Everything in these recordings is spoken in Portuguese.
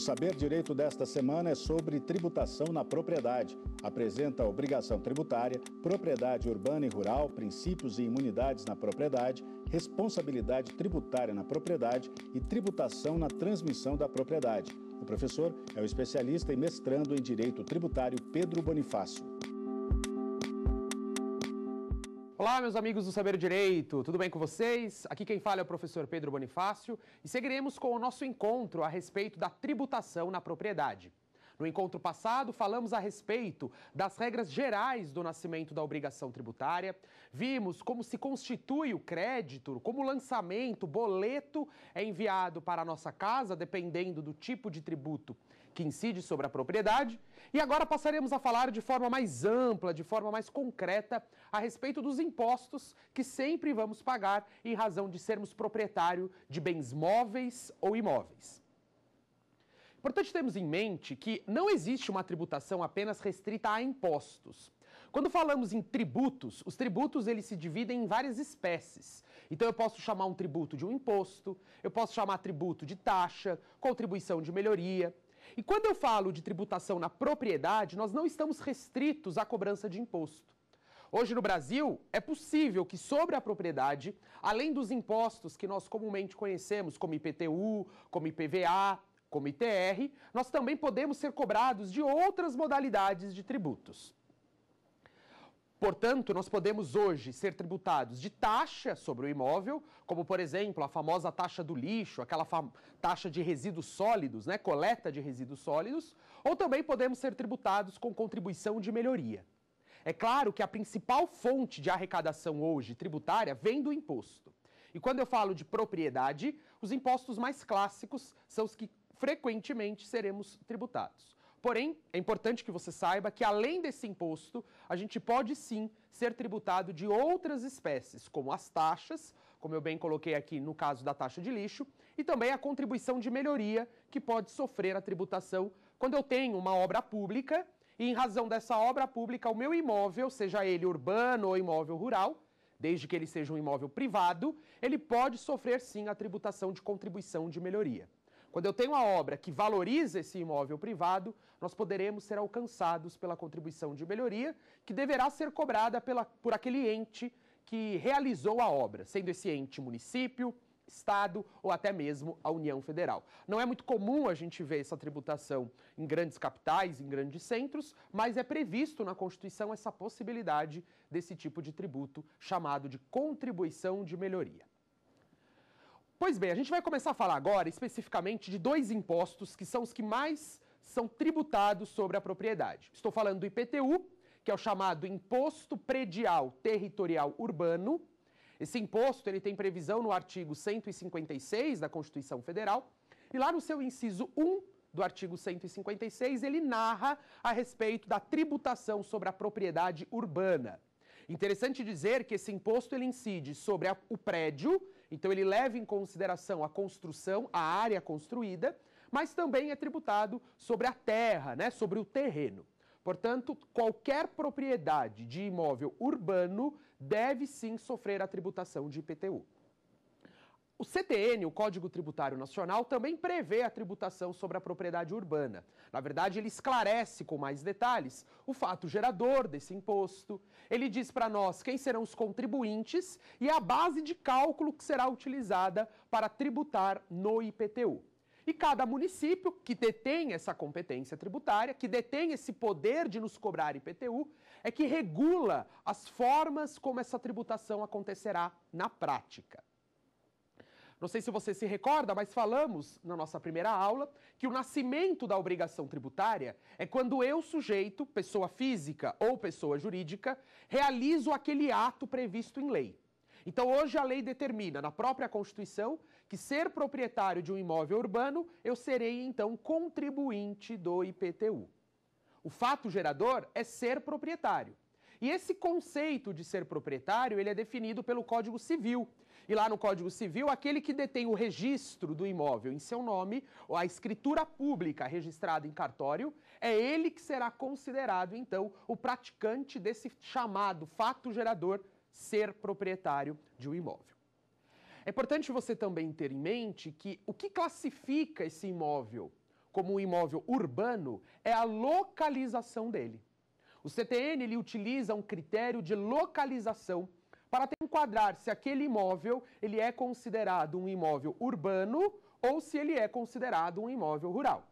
Saber Direito desta semana é sobre tributação na propriedade. Apresenta obrigação tributária, propriedade urbana e rural, princípios e imunidades na propriedade, responsabilidade tributária na propriedade e tributação na transmissão da propriedade. O professor é o especialista e mestrando em Direito Tributário Pedro Bonifácio. Olá, meus amigos do Saber Direito, tudo bem com vocês? Aqui quem fala é o professor Pedro Bonifácio e seguiremos com o nosso encontro a respeito da tributação na propriedade. No encontro passado, falamos a respeito das regras gerais do nascimento da obrigação tributária, vimos como se constitui o crédito, como o lançamento, o boleto é enviado para a nossa casa, dependendo do tipo de tributo que incide sobre a propriedade. E agora passaremos a falar de forma mais ampla, de forma mais concreta, a respeito dos impostos que sempre vamos pagar em razão de sermos proprietário de bens móveis ou imóveis. Importante termos em mente que não existe uma tributação apenas restrita a impostos. Quando falamos em tributos, os tributos eles se dividem em várias espécies. Então eu posso chamar um tributo de um imposto, eu posso chamar tributo de taxa, contribuição de melhoria. E quando eu falo de tributação na propriedade, nós não estamos restritos à cobrança de imposto. Hoje no Brasil, é possível que sobre a propriedade, além dos impostos que nós comumente conhecemos, como IPTU, como IPVA, como ITR, nós também podemos ser cobrados de outras modalidades de tributos. Portanto, nós podemos hoje ser tributados de taxa sobre o imóvel, como por exemplo a famosa taxa do lixo, aquela taxa de resíduos sólidos, né, coleta de resíduos sólidos, ou também podemos ser tributados com contribuição de melhoria. É claro que a principal fonte de arrecadação hoje tributária vem do imposto. E quando eu falo de propriedade, os impostos mais clássicos são os que frequentemente seremos tributados. Porém, é importante que você saiba que, além desse imposto, a gente pode sim ser tributado de outras espécies, como as taxas, como eu bem coloquei aqui no caso da taxa de lixo, e também a contribuição de melhoria, que pode sofrer a tributação quando eu tenho uma obra pública e, em razão dessa obra pública, o meu imóvel, seja ele urbano ou imóvel rural, desde que ele seja um imóvel privado, ele pode sofrer sim a tributação de contribuição de melhoria. Quando eu tenho uma obra que valoriza esse imóvel privado, nós poderemos ser alcançados pela contribuição de melhoria, que deverá ser cobrada pela, por aquele ente que realizou a obra, sendo esse ente município, Estado ou até mesmo a União Federal. Não é muito comum a gente ver essa tributação em grandes capitais, em grandes centros, mas é previsto na Constituição essa possibilidade desse tipo de tributo chamado de contribuição de melhoria. Pois bem, a gente vai começar a falar agora especificamente de dois impostos que são os que mais são tributados sobre a propriedade. Estou falando do IPTU, que é o chamado Imposto Predial Territorial Urbano. Esse imposto ele tem previsão no artigo 156 da Constituição Federal, e lá no seu inciso 1 do artigo 156, ele narra a respeito da tributação sobre a propriedade urbana. Interessante dizer que esse imposto ele incide sobre a, o prédio então ele leva em consideração a construção, a área construída, mas também é tributado sobre a terra, né, sobre o terreno. Portanto, qualquer propriedade de imóvel urbano deve sim sofrer a tributação de IPTU. O CTN, o Código Tributário Nacional, também prevê a tributação sobre a propriedade urbana. Na verdade, ele esclarece com mais detalhes o fato gerador desse imposto. Ele diz para nós quem serão os contribuintes e a base de cálculo que será utilizada para tributar no IPTU. E cada município que detém essa competência tributária, que detém esse poder de nos cobrar IPTU, é que regula as formas como essa tributação acontecerá na prática. Não sei se você se recorda, mas falamos na nossa primeira aula que o nascimento da obrigação tributária é quando eu, sujeito, pessoa física ou pessoa jurídica, realizo aquele ato previsto em lei. Então, hoje a lei determina, na própria Constituição, que ser proprietário de um imóvel urbano, eu serei então contribuinte do IPTU. O fato gerador é ser proprietário. E esse conceito de ser proprietário, ele é definido pelo Código Civil, e lá no Código Civil, aquele que detém o registro do imóvel em seu nome, ou a escritura pública registrada em cartório, é ele que será considerado, então, o praticante desse chamado fato gerador ser proprietário de um imóvel. É importante você também ter em mente que o que classifica esse imóvel como um imóvel urbano é a localização dele. O CTN ele utiliza um critério de localização enquadrar se aquele imóvel ele é considerado um imóvel urbano ou se ele é considerado um imóvel rural.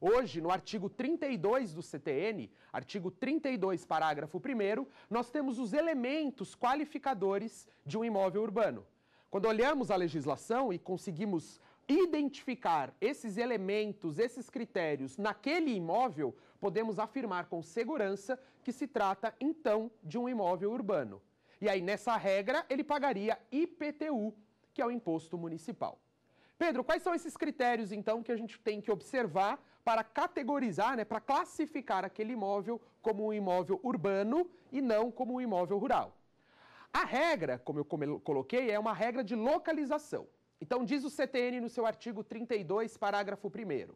Hoje, no artigo 32 do CTN, artigo 32, parágrafo 1, nós temos os elementos qualificadores de um imóvel urbano. Quando olhamos a legislação e conseguimos identificar esses elementos, esses critérios naquele imóvel, podemos afirmar com segurança que se trata então de um imóvel urbano. E aí, nessa regra, ele pagaria IPTU, que é o imposto municipal. Pedro, quais são esses critérios então que a gente tem que observar para categorizar, né, para classificar aquele imóvel como um imóvel urbano e não como um imóvel rural. A regra, como eu coloquei, é uma regra de localização. Então diz o CTN no seu artigo 32, parágrafo 1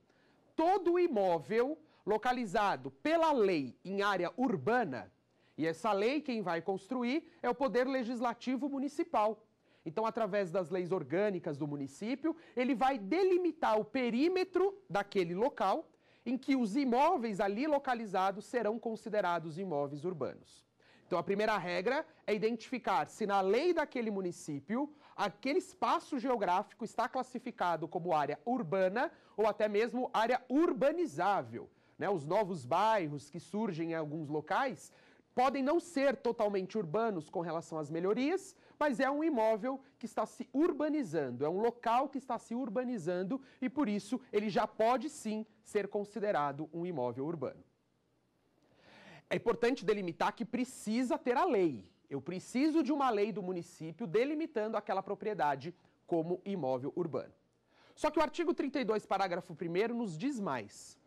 Todo imóvel localizado pela lei em área urbana, e essa lei quem vai construir é o Poder Legislativo Municipal. Então, através das leis orgânicas do município, ele vai delimitar o perímetro daquele local em que os imóveis ali localizados serão considerados imóveis urbanos. Então, a primeira regra é identificar se na lei daquele município aquele espaço geográfico está classificado como área urbana ou até mesmo área urbanizável. Né? Os novos bairros que surgem em alguns locais podem não ser totalmente urbanos com relação às melhorias, mas é um imóvel que está se urbanizando, é um local que está se urbanizando e por isso ele já pode sim ser considerado um imóvel urbano. É importante delimitar que precisa ter a lei. Eu preciso de uma lei do município delimitando aquela propriedade como imóvel urbano. Só que o artigo 32, parágrafo 1 nos diz mais.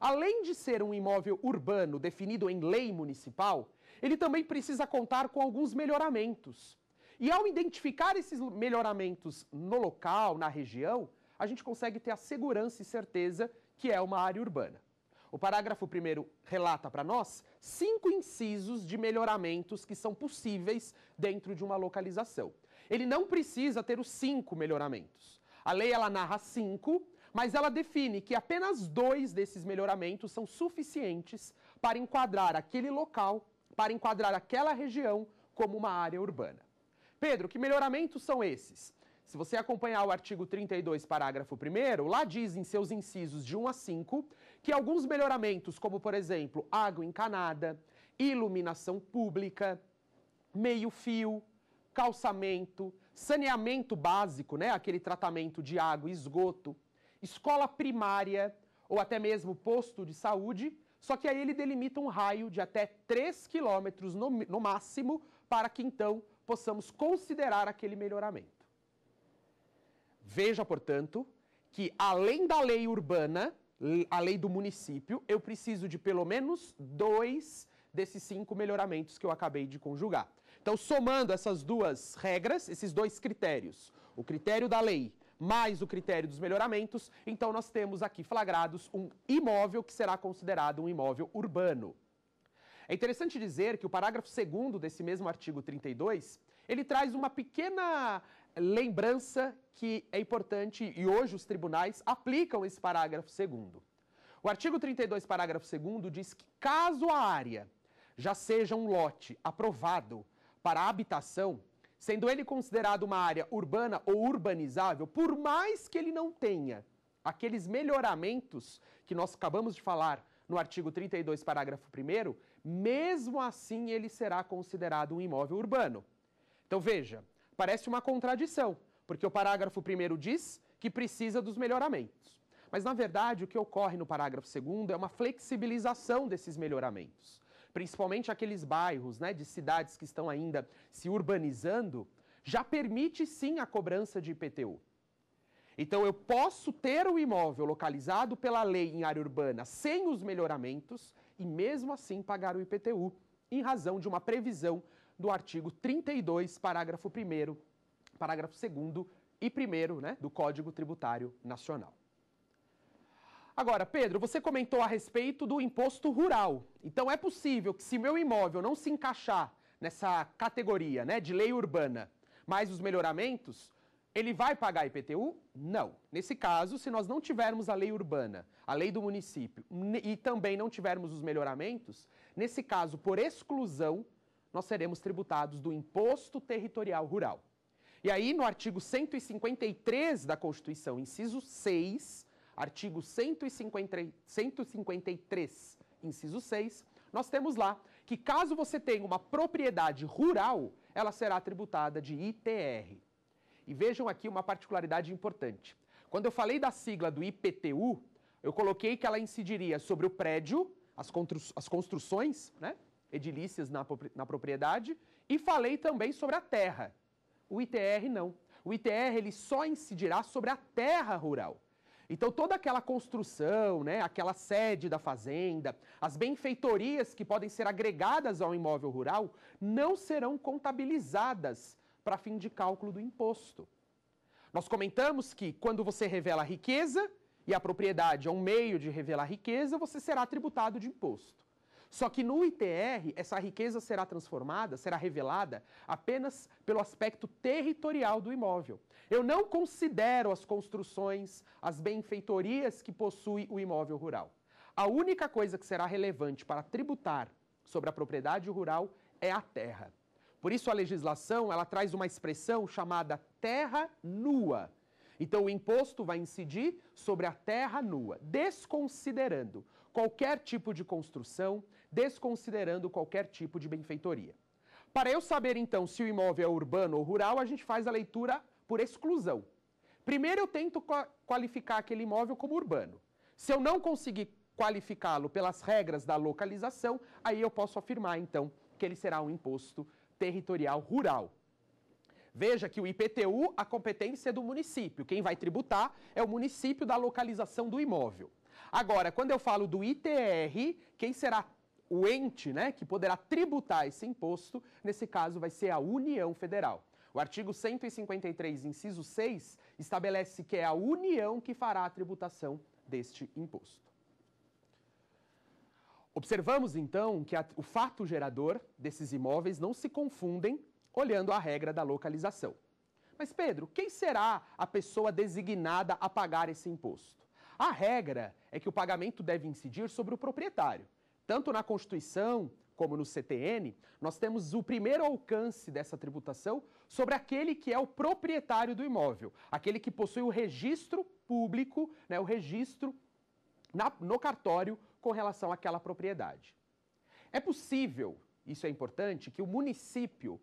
Além de ser um imóvel urbano definido em lei municipal, ele também precisa contar com alguns melhoramentos. E ao identificar esses melhoramentos no local, na região, a gente consegue ter a segurança e certeza que é uma área urbana. O parágrafo 1 relata para nós cinco incisos de melhoramentos que são possíveis dentro de uma localização. Ele não precisa ter os cinco melhoramentos. A lei ela narra cinco, mas ela define que apenas dois desses melhoramentos são suficientes para enquadrar aquele local, para enquadrar aquela região como uma área urbana. Pedro, que melhoramentos são esses? Se você acompanhar o artigo 32, parágrafo 1, lá diz em seus incisos de 1 a 5 que alguns melhoramentos, como por exemplo, água encanada, iluminação pública, meio-fio, calçamento, saneamento básico, né, aquele tratamento de água e esgoto, escola primária ou até mesmo posto de saúde, só que aí ele delimita um raio de até 3 quilômetros no, no máximo para que então possamos considerar aquele melhoramento. Veja, portanto, que além da lei urbana, a lei do município, eu preciso de pelo menos dois desses cinco melhoramentos que eu acabei de conjugar. Então, somando essas duas regras, esses dois critérios, o critério da lei mais o critério dos melhoramentos, então nós temos aqui flagrados um imóvel que será considerado um imóvel urbano. É interessante dizer que o parágrafo 2 desse mesmo artigo 32, ele traz uma pequena lembrança que é importante e hoje os tribunais aplicam esse parágrafo segundo. O artigo 32, parágrafo 2 diz que caso a área já seja um lote aprovado para habitação, sendo ele considerado uma área urbana ou urbanizável, por mais que ele não tenha aqueles melhoramentos que nós acabamos de falar no artigo 32, parágrafo 1, mesmo assim ele será considerado um imóvel urbano. Então veja, parece uma contradição, porque o parágrafo 1 diz que precisa dos melhoramentos. Mas, na verdade, o que ocorre no parágrafo 2 é uma flexibilização desses melhoramentos. Principalmente aqueles bairros né, de cidades que estão ainda se urbanizando, já permite sim a cobrança de IPTU. Então, eu posso ter o imóvel localizado pela lei em área urbana sem os melhoramentos e, mesmo assim, pagar o IPTU, em razão de uma previsão do artigo 32, parágrafo 1, parágrafo 2 e 1 né, do Código Tributário Nacional. Agora, Pedro, você comentou a respeito do imposto rural. Então, é possível que, se meu imóvel não se encaixar nessa categoria né, de lei urbana, mais os melhoramentos, Ele vai pagar IPTU? Não. Nesse caso, se nós não tivermos a lei urbana, a lei do município e também não tivermos os melhoramentos, nesse caso, por exclusão, nós seremos tributados do imposto territorial rural. E aí, no artigo 153 da Constituição, inciso 6, artigo 150, 153, inciso 6, nós temos lá que caso você tenha uma propriedade rural, ela será tributada de ITR. E vejam aqui uma particularidade importante. Quando eu falei da sigla do IPTU, eu coloquei que ela incidiria sobre o prédio, as, constru as construções, né, edilícias na, na propriedade, e falei também sobre a terra. O ITR não. O ITR ele só incidirá sobre a terra rural. Então toda aquela construção, né, aquela sede da fazenda, as benfeitorias que podem ser agregadas ao imóvel rural não serão contabilizadas para fim de cálculo do imposto. Nós comentamos que quando você revela a riqueza, e a propriedade é um meio de revelar riqueza, você será tributado de imposto. Só que no ITR, essa riqueza será transformada, será revelada apenas pelo aspecto territorial do imóvel. Eu não considero as construções, as benfeitorias que possui o imóvel rural. A única coisa que será relevante para tributar sobre a propriedade rural é a terra. Por isso a legislação, ela traz uma expressão chamada terra nua. Então o imposto vai incidir sobre a terra nua, desconsiderando qualquer tipo de construção, desconsiderando qualquer tipo de benfeitoria. Para eu saber então se o imóvel é urbano ou rural, a gente faz a leitura por exclusão. Primeiro eu tento qualificar aquele imóvel como urbano. Se eu não conseguir qualificá-lo pelas regras da localização, aí eu posso afirmar então que ele será um imposto territorial rural. Veja que o IPTU, a competência é do município. Quem vai tributar é o município da localização do imóvel. Agora, quando eu falo do ITR, quem será o ente né, que poderá tributar esse imposto, nesse caso vai ser a União Federal. O artigo 153, inciso 6, estabelece que é a União que fará a tributação deste imposto. Observamos então que a, o fato gerador desses imóveis não se confundem olhando a regra da localização. Mas Pedro, quem será a pessoa designada a pagar esse imposto? A regra é que o pagamento deve incidir sobre o proprietário. Tanto na Constituição como no CTN, nós temos o primeiro alcance dessa tributação sobre aquele que é o proprietário do imóvel, aquele que possui o registro público, né, o registro na, no cartório com relação àquela propriedade. É possível, isso é importante, que o município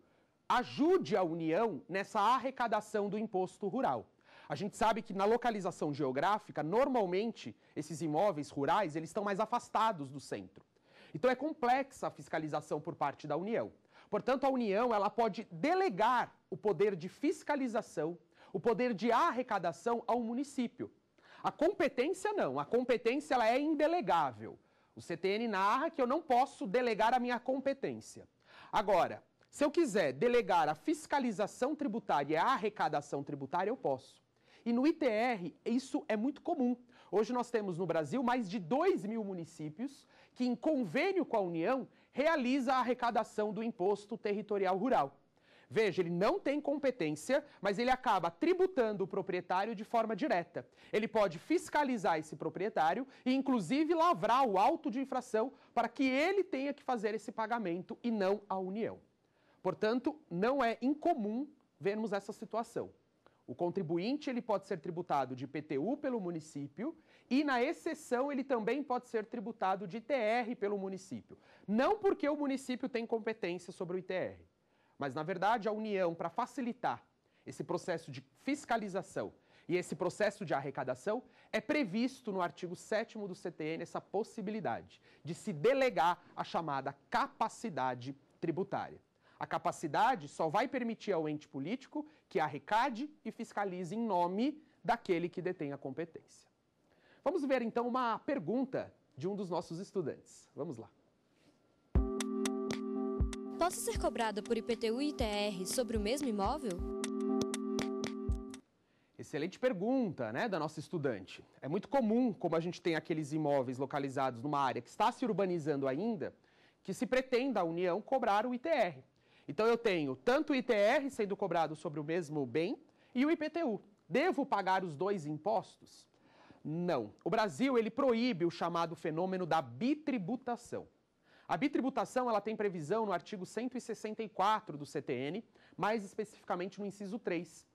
ajude a União nessa arrecadação do imposto rural. A gente sabe que na localização geográfica, normalmente, esses imóveis rurais, eles estão mais afastados do centro. Então é complexa a fiscalização por parte da União. Portanto, a União, ela pode delegar o poder de fiscalização, o poder de arrecadação ao município. A competência não, a competência ela é indelegável. O CTN narra que eu não posso delegar a minha competência. Agora, se eu quiser delegar a fiscalização tributária e a arrecadação tributária, eu posso. E no ITR, isso é muito comum. Hoje nós temos no Brasil mais de 2 mil municípios que, em convênio com a União, realiza a arrecadação do imposto territorial rural. Veja, ele não tem competência, mas ele acaba tributando o proprietário de forma direta. Ele pode fiscalizar esse proprietário e, inclusive, lavrar o auto de infração para que ele tenha que fazer esse pagamento e não a União. Portanto, não é incomum vermos essa situação. O contribuinte ele pode ser tributado de IPTU pelo município e, na exceção, ele também pode ser tributado de ITR pelo município. Não porque o município tem competência sobre o ITR, mas, na verdade, a União, para facilitar esse processo de fiscalização e esse processo de arrecadação, é previsto no artigo 7 do CTN essa possibilidade de se delegar a chamada capacidade tributária. A capacidade só vai permitir ao ente político que arrecade e fiscalize em nome daquele que detém a competência. Vamos ver então uma pergunta de um dos nossos estudantes. Vamos lá. Posso ser cobrado por IPTU e ITR sobre o mesmo imóvel? Excelente pergunta, né, da nossa estudante. É muito comum, como a gente tem aqueles imóveis localizados numa área que está se urbanizando ainda, que se pretenda a União cobrar o ITR. Então eu tenho tanto o ITR sendo cobrado sobre o mesmo bem, E o IPTU. Devo pagar os dois impostos? Não. O Brasil ele proíbe o chamado fenômeno da bitributação. A bitributação ela tem previsão no artigo 164 do CTN, mais especificamente no inciso 3.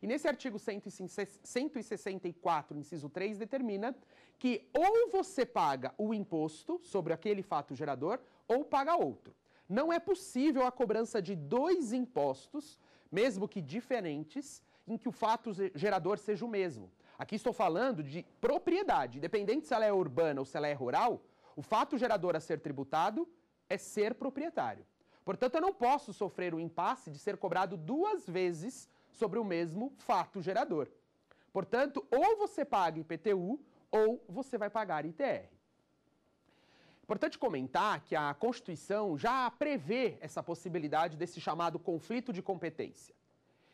E nesse artigo 164, inciso 3, determina que ou você paga o imposto sobre aquele fato gerador ou paga outro. Não é possível a cobrança de dois impostos, mesmo que diferentes, em que o fato gerador seja o mesmo. Aqui estou falando de propriedade, independente se ela é urbana ou se ela é rural, o fato gerador a ser tributado é ser proprietário. Portanto, eu não posso sofrer o impasse de ser cobrado duas vezes sobre o mesmo fato gerador. Portanto, ou você paga IPTU ou você vai pagar ITR. Importante comentar que a Constituição já prevê essa possibilidade desse chamado conflito de competência.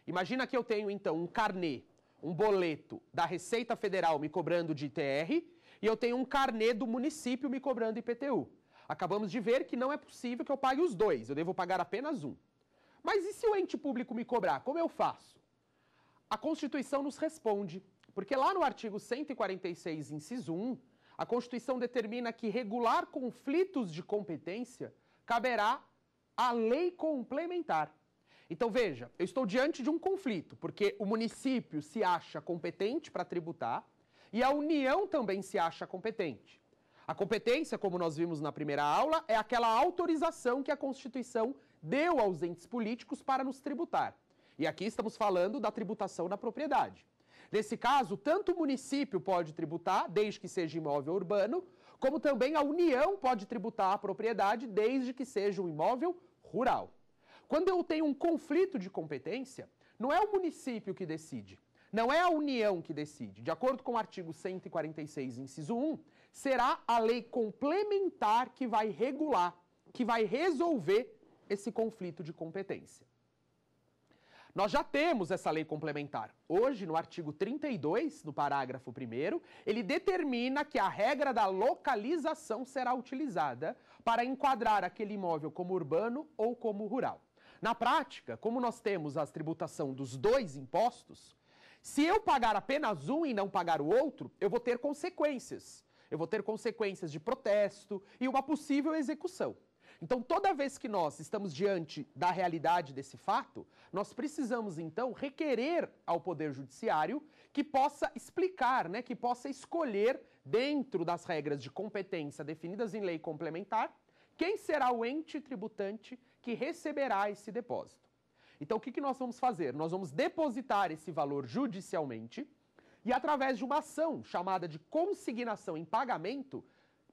Imagina que eu tenho então um carnê, um boleto da Receita Federal me cobrando de ITR e eu tenho um carnê do município me cobrando IPTU. Acabamos de ver que não é possível que eu pague os dois, eu devo pagar apenas um. Mas e se o ente público me cobrar? Como eu faço? A Constituição nos responde, porque lá no artigo 146, inciso 1, a Constituição determina que regular conflitos de competência caberá à lei complementar. Então veja, eu estou diante de um conflito, porque o município se acha competente para tributar, e a União também se acha competente. A competência, como nós vimos na primeira aula, é aquela autorização que a Constituição deu aos entes políticos para nos tributar. E aqui estamos falando da tributação na propriedade. Nesse caso, tanto o município pode tributar, desde que seja imóvel urbano, como também a União pode tributar a propriedade, desde que seja um imóvel rural. Quando eu tenho um conflito de competência, não é o município que decide, não é a União que decide. De acordo com o artigo 146, inciso 1, será a lei complementar que vai regular, que vai resolver esse conflito de competência. Nós já temos essa lei complementar. Hoje, no artigo 32, no parágrafo 1, ele determina que a regra da localização será utilizada para enquadrar aquele imóvel como urbano ou como rural. Na prática, como nós temos a tributação dos dois impostos, se eu pagar apenas um e não pagar o outro, eu vou ter consequências. Eu vou ter consequências de protesto e uma possível execução. Então, toda vez que nós estamos diante da realidade desse fato, nós precisamos então requerer ao Poder Judiciário que possa explicar, né, que possa escolher, dentro das regras de competência definidas em lei complementar, quem será o ente tributante que receberá esse depósito. Então, o que, nós vamos fazer? Nós vamos depositar esse valor judicialmente e, através de uma ação chamada de consignação em pagamento,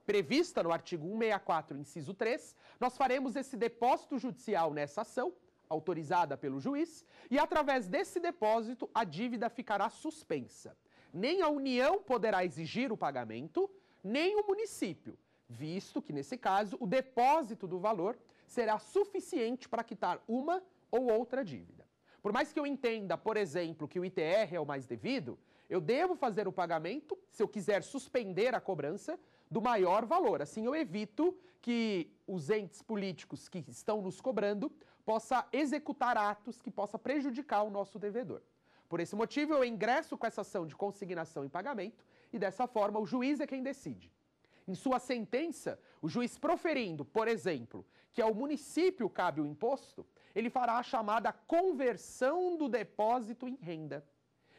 prevista no artigo 164, inciso 3, nós faremos esse depósito judicial nessa ação, autorizada pelo juiz, e através desse depósito a dívida ficará suspensa. Nem a União poderá exigir o pagamento, nem o município, visto que, nesse caso, o depósito do valor será suficiente para quitar uma ou outra dívida. Por mais que eu entenda, por exemplo, que o ITR é o mais devido, eu devo fazer o pagamento, se eu quiser suspender a cobrança, do maior valor. Assim eu evito que os entes políticos que estão nos cobrando possa executar atos que possa prejudicar o nosso devedor. Por esse motivo, eu ingresso com essa ação de consignação em pagamento e dessa forma o juiz é quem decide. Em sua sentença, o juiz proferindo, por exemplo, que ao município cabe o imposto, ele fará a chamada conversão do depósito em renda.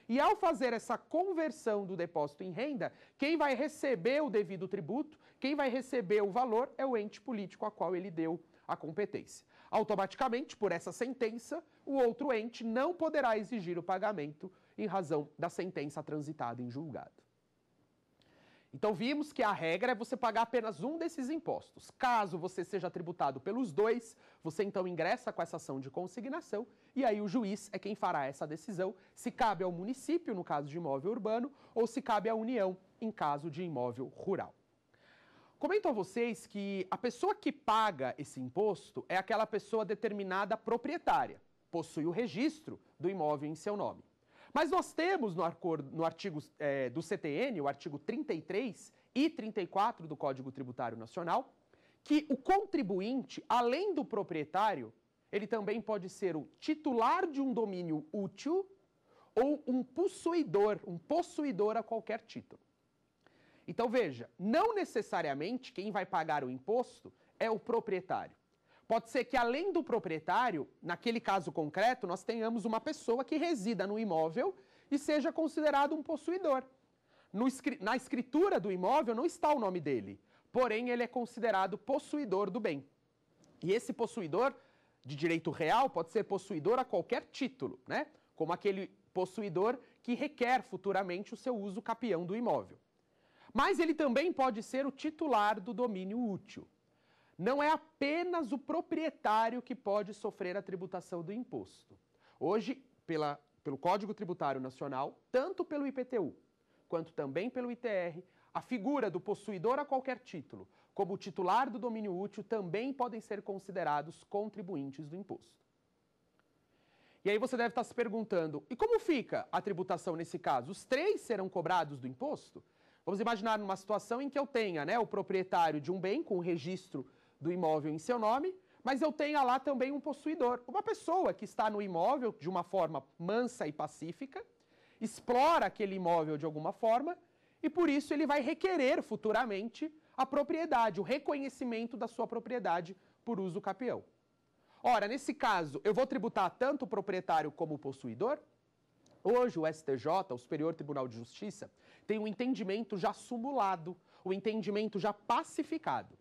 E ao fazer essa conversão do depósito em renda, quem vai receber o devido tributo, quem vai receber o valor é o ente político a qual ele deu a competência. Automaticamente, por essa sentença, o outro ente não poderá exigir o pagamento em razão da sentença transitada em julgado. Então vimos que a regra é você pagar apenas um desses impostos. Caso você seja tributado pelos dois, você então ingressa com essa ação de consignação e aí o juiz é quem fará essa decisão se cabe ao município no caso de imóvel urbano ou se cabe à União em caso de imóvel rural. Comento a vocês que a pessoa que paga esse imposto é aquela pessoa determinada proprietária, possui o registro do imóvel em seu nome. Mas nós temos no, no artigo é, do CTN, o artigo 33 e 34 do Código Tributário Nacional, que o contribuinte, além do proprietário, ele também pode ser o titular de um domínio útil ou um possuidor, um possuidor a qualquer título. Então veja, não necessariamente quem vai pagar o imposto é o proprietário. Pode ser que além do proprietário, naquele caso concreto, nós tenhamos uma pessoa que resida no imóvel e seja considerado um possuidor. No, na escritura do imóvel não está o nome dele, porém ele é considerado possuidor do bem. E esse possuidor de direito real pode ser possuidor a qualquer título, né? Como aquele possuidor que requer futuramente o seu uso capião do imóvel. Mas ele também pode ser o titular do domínio útil. Não é apenas o proprietário que pode sofrer a tributação do imposto. Hoje, pela, pelo Código Tributário Nacional, tanto pelo IPTU quanto também pelo ITR, a figura do possuidor a qualquer título, como o titular do domínio útil, também podem ser considerados contribuintes do imposto. E aí você deve estar se perguntando, e como fica a tributação nesse caso? Os três serão cobrados do imposto? Vamos imaginar numa situação em que eu tenha né, o proprietário de um bem com registro do imóvel em seu nome, mas eu tenha lá também um possuidor, uma pessoa que está no imóvel de uma forma mansa e pacífica, explora aquele imóvel de alguma forma e por isso ele vai requerer futuramente a propriedade, o reconhecimento da sua propriedade por uso capião. Ora, nesse caso, eu vou tributar tanto o proprietário como o possuidor? Hoje, o STJ, o Superior Tribunal de Justiça, tem um entendimento já sumulado, o um entendimento já pacificado.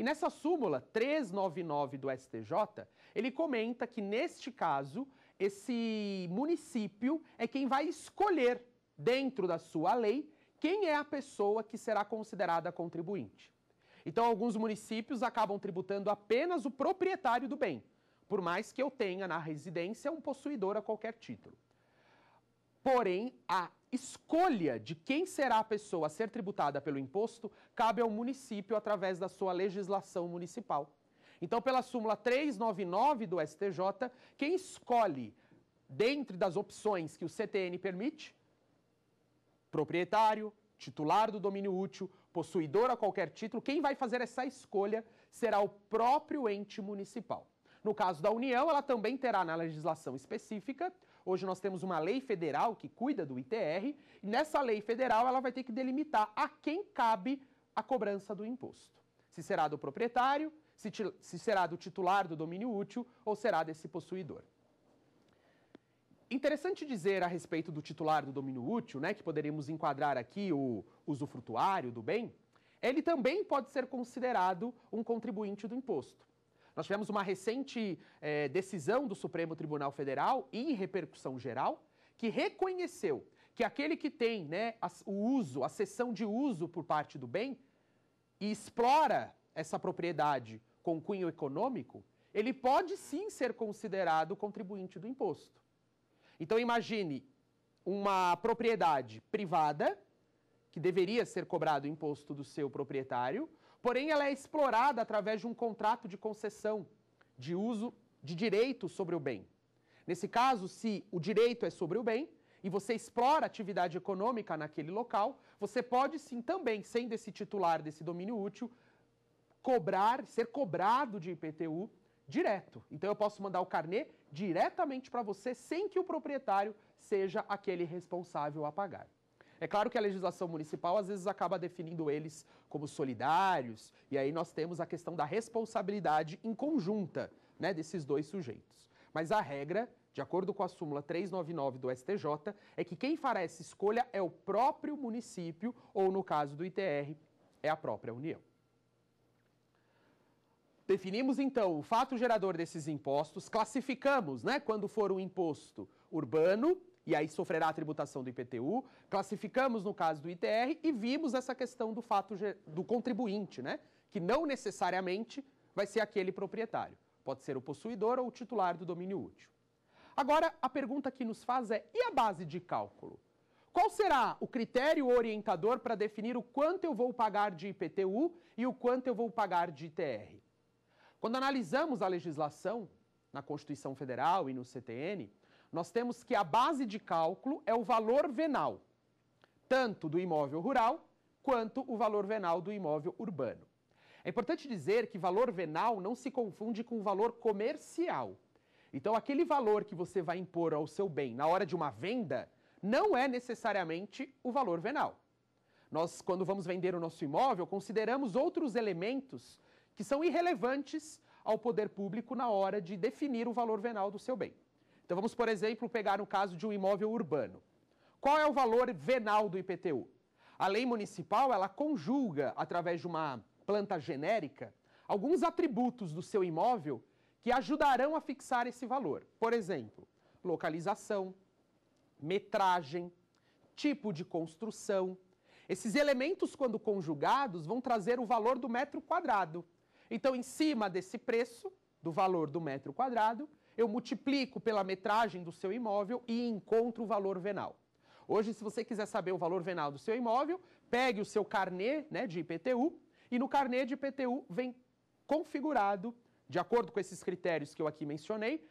E nessa súmula 399 do STJ, ele comenta que, neste caso, esse município é quem vai escolher, dentro da sua lei, quem é a pessoa que será considerada contribuinte. Então, alguns municípios acabam tributando apenas o proprietário do bem, por mais que eu tenha na residência um possuidor a qualquer título. Porém, a escolha de quem será a pessoa a ser tributada pelo imposto cabe ao município através da sua legislação municipal. Então, pela súmula 399 do STJ, quem escolhe, dentre das opções que o CTN permite, proprietário, titular do domínio útil, possuidor a qualquer título, quem vai fazer essa escolha será o próprio ente municipal. No caso da União, ela também terá na legislação específica Hoje nós temos uma lei federal que cuida do ITR, e nessa lei federal ela vai ter que delimitar a quem cabe a cobrança do imposto. Se será do proprietário, se, se será do titular do domínio útil ou será desse possuidor. Interessante dizer a respeito do titular do domínio útil, né, que poderíamos enquadrar aqui o usufrutuário do bem, ele também pode ser considerado um contribuinte do imposto. Nós tivemos uma recente é, decisão do Supremo Tribunal Federal, em repercussão geral, que reconheceu que aquele que tem né, o uso, a cessão de uso por parte do bem, e explora essa propriedade com cunho econômico, ele pode sim ser considerado contribuinte do imposto. Então imagine uma propriedade privada, que deveria ser cobrado o imposto do seu proprietário, Porém, ela é explorada através de um contrato de concessão de uso de direito sobre o bem. Nesse caso, se o direito é sobre o bem e você explora atividade econômica naquele local, você pode sim também, sendo esse titular desse domínio útil, cobrar, ser cobrado de IPTU direto. Então eu posso mandar o carnê diretamente para você sem que o proprietário seja aquele responsável a pagar. É claro que a legislação municipal às vezes acaba definindo eles como solidários, e aí nós temos a questão da responsabilidade em conjunta né, desses dois sujeitos. Mas a regra, de acordo com a súmula 399 do STJ, é que quem fará essa escolha é o próprio município, ou no caso do ITR, é a própria União. Definimos então o fato gerador desses impostos, classificamos, né, quando for um imposto urbano, e aí sofrerá a tributação do IPTU. Classificamos no caso do ITR e vimos essa questão do fato do contribuinte, né? Que não necessariamente vai ser aquele proprietário. Pode ser o possuidor ou o titular do domínio útil. Agora, a pergunta que nos faz é: e a base de cálculo? Qual será o critério orientador para definir o quanto eu vou pagar de IPTU e o quanto eu vou pagar de ITR? Quando analisamos a legislação na Constituição Federal e no CTN, nós temos que a base de cálculo é o valor venal, tanto do imóvel rural quanto o valor venal do imóvel urbano. É importante dizer que valor venal não se confunde com valor comercial. Então, aquele valor que você vai impor ao seu bem na hora de uma venda não é necessariamente o valor venal. Nós, quando vamos vender o nosso imóvel, consideramos outros elementos que são irrelevantes ao poder público na hora de definir o valor venal do seu bem. Então, vamos, por exemplo, pegar o caso de um imóvel urbano. Qual é o valor venal do IPTU? A lei municipal, ela conjuga, através de uma planta genérica, alguns atributos do seu imóvel que ajudarão a fixar esse valor. Por exemplo, localização, metragem, tipo de construção. Esses elementos, quando conjugados, vão trazer o valor do metro quadrado. Então, em cima desse preço, do valor do metro quadrado, eu multiplico pela metragem do seu imóvel e encontro o valor venal. Hoje, se você quiser saber o valor venal do seu imóvel, pegue o seu carnê né, de IPTU e no carnê de IPTU vem configurado, de acordo com esses critérios que eu aqui mencionei,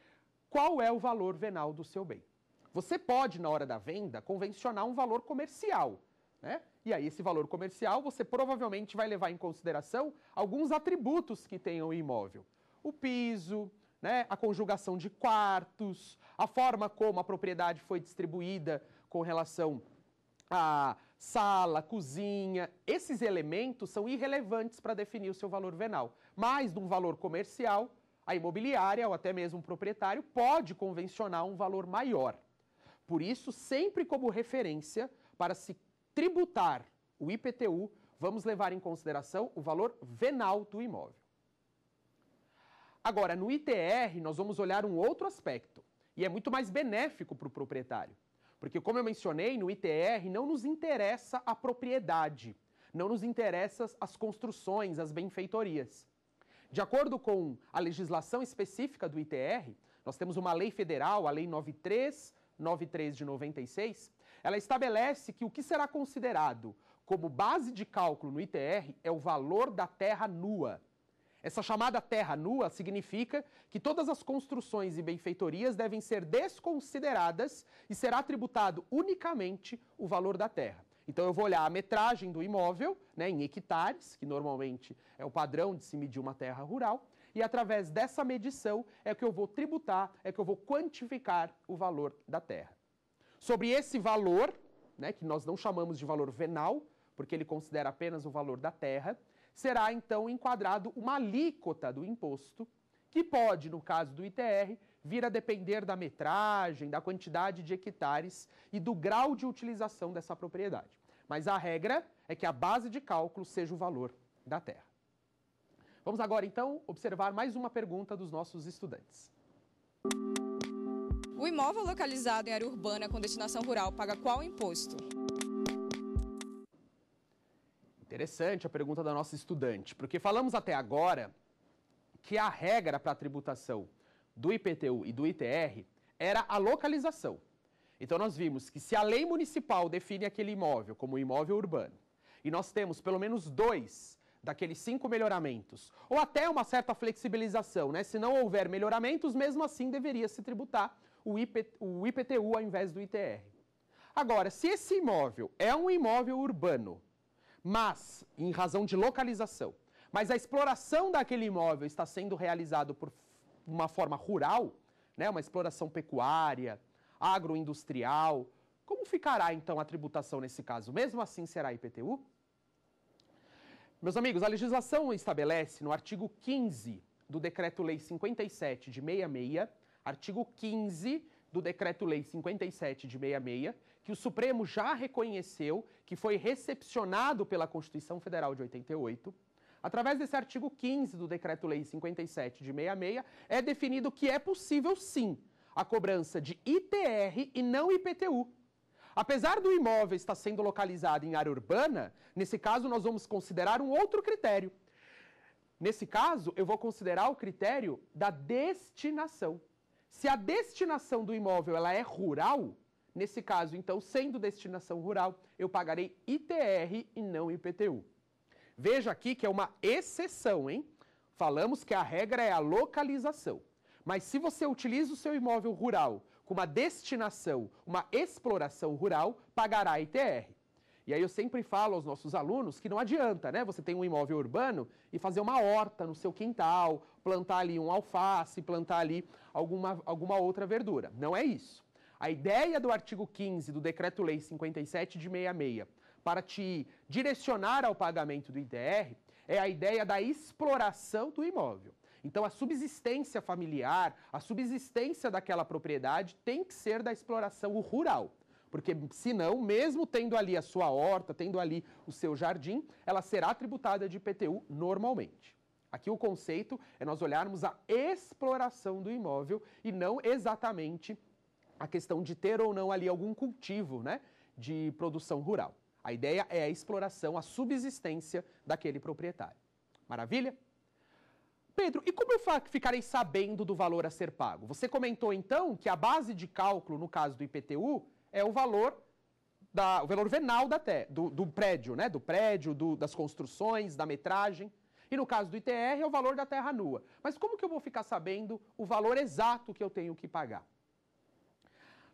qual é o valor venal do seu bem. Você pode, na hora da venda, convencionar um valor comercial. Né? E aí, esse valor comercial, você provavelmente vai levar em consideração alguns atributos que tem o imóvel. O piso, né? a conjugação de quartos, a forma como a propriedade foi distribuída com relação a sala, cozinha. Esses elementos são irrelevantes para definir o seu valor venal. Mas, num valor comercial, a imobiliária ou até mesmo o proprietário pode convencionar um valor maior. Por isso, sempre como referência para se tributar o IPTU, vamos levar em consideração o valor venal do imóvel. Agora, no ITR, nós vamos olhar um outro aspecto, e é muito mais benéfico para o proprietário. Porque, como eu mencionei, no ITR não nos interessa a propriedade, não nos interessa as construções, as benfeitorias. De acordo com a legislação específica do ITR, nós temos uma lei federal, a Lei 9393 de 96, ela estabelece que o que será considerado como base de cálculo no ITR é o valor da terra nua. Essa chamada terra nua significa que todas as construções e benfeitorias devem ser desconsideradas e será tributado unicamente o valor da terra. Então eu vou olhar a metragem do imóvel, né, em hectares, que normalmente é o padrão de se medir uma terra rural, e através dessa medição é que eu vou tributar, é que eu vou quantificar o valor da terra. Sobre esse valor, né, que nós não chamamos de valor venal, porque ele considera apenas o valor da terra, será então enquadrado uma alíquota do imposto, que pode, no caso do ITR, vir a depender da metragem, da quantidade de hectares e do grau de utilização dessa propriedade. Mas a regra é que a base de cálculo seja o valor da terra. Vamos agora, então, observar mais uma pergunta dos nossos estudantes. O imóvel localizado em área urbana com destinação rural paga qual imposto? Interessante a pergunta da nossa estudante, porque falamos até agora que a regra para a tributação do IPTU e do ITR era a localização. Então nós vimos que se a lei municipal define aquele imóvel como imóvel urbano, e nós temos pelo menos dois daqueles cinco melhoramentos, ou até uma certa flexibilização, né? Se não houver melhoramentos, mesmo assim deveria se tributar o, IP, o IPTU ao invés do ITR. Agora, se esse imóvel é um imóvel urbano, mas em razão de localização, mas a exploração daquele imóvel está sendo realizado por uma forma rural, né, uma exploração pecuária, agroindustrial, como ficará então a tributação nesse caso? Mesmo assim será IPTU? Meus amigos, a legislação estabelece no artigo 15 do Decreto-Lei 57 de 66, artigo 15 do Decreto-Lei 57 de 66, que o Supremo já reconheceu que foi recepcionado pela Constituição Federal de 88. Através desse artigo 15 do Decreto-Lei 57 de 66, é definido que é possível sim a cobrança de ITR e não IPTU. Apesar do imóvel estar sendo localizado em área urbana, nesse caso nós vamos considerar um outro critério. Nesse caso, eu vou considerar o critério da destinação. Se a destinação do imóvel ela é rural, nesse caso, então, sendo destinação rural, eu pagarei ITR e não IPTU. Veja aqui que é uma exceção, hein? Falamos que a regra é a localização. Mas se você utiliza o seu imóvel rural com uma destinação, uma exploração rural, pagará ITR. E aí eu sempre falo aos nossos alunos que não adianta, né? Você tem um imóvel urbano e fazer uma horta no seu quintal, plantar ali um alface, plantar ali alguma, alguma outra verdura. Não é isso. A ideia do artigo 15 do Decreto-Lei 57 de 66 para te direcionar ao pagamento do ITR é a ideia da exploração do imóvel. Então, a subsistência familiar, a subsistência daquela propriedade tem que ser da exploração rural. Porque, senão, mesmo tendo ali a sua horta, tendo ali o seu jardim, ela será tributada de IPTU normalmente. Aqui o conceito é nós olharmos a exploração do imóvel e não exatamente a questão de ter ou não ali algum cultivo né, de produção rural. A ideia é a exploração, a subsistência daquele proprietário. Maravilha? Pedro, e como eu ficarei sabendo do valor a ser pago? Você comentou então que a base de cálculo, no caso do IPTU, é o valor da, o valor venal da te, do, do prédio, né? Do prédio, do, das construções, da metragem. E no caso do ITR é o valor da terra nua. Mas como que eu vou ficar sabendo o valor exato que eu tenho que pagar?